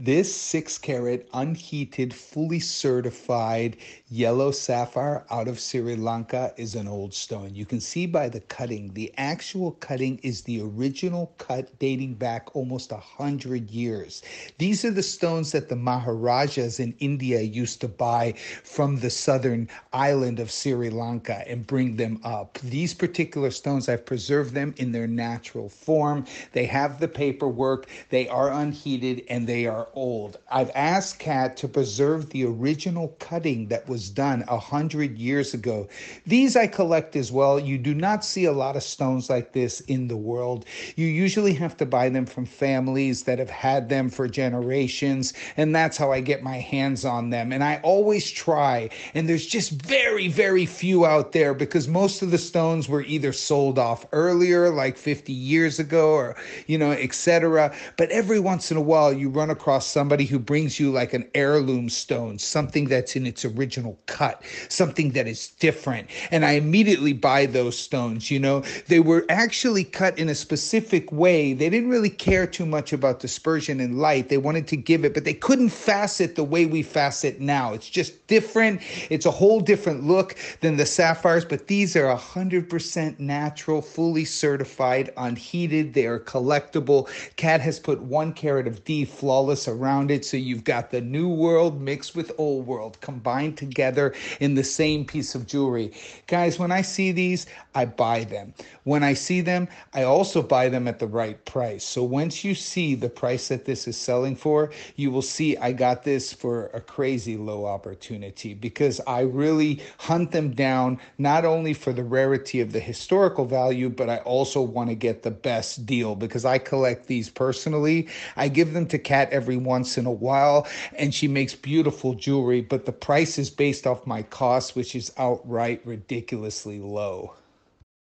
This six carat, unheated, fully certified yellow sapphire out of Sri Lanka is an old stone. You can see by the cutting, the actual cutting is the original cut dating back almost a hundred years. These are the stones that the Maharajas in India used to buy from the southern island of Sri Lanka and bring them up. These particular stones, I've preserved them in their natural form. They have the paperwork, they are unheated, and they are old. I've asked Kat to preserve the original cutting that was done a hundred years ago. These I collect as well. You do not see a lot of stones like this in the world. You usually have to buy them from families that have had them for generations, and that's how I get my hands on them. And I always try, and there's just very, very few out there because most of the stones were either sold off earlier, like 50 years ago, or you know, etc. But every once in a while, you run across across somebody who brings you like an heirloom stone, something that's in its original cut, something that is different. And I immediately buy those stones. You know, they were actually cut in a specific way. They didn't really care too much about dispersion and light. They wanted to give it, but they couldn't facet the way we facet now. It's just different. It's a whole different look than the sapphires, but these are 100% natural, fully certified, unheated. They are collectible. Kat has put one carat of D flawless around it. So you've got the new world mixed with old world combined together in the same piece of jewelry. Guys, when I see these, I buy them. When I see them, I also buy them at the right price. So once you see the price that this is selling for, you will see I got this for a crazy low opportunity because I really hunt them down not only for the rarity of the historical value, but I also want to get the best deal because I collect these personally. I give them to Kat every once in a while, and she makes beautiful jewelry, but the price is based off my cost, which is outright ridiculously low.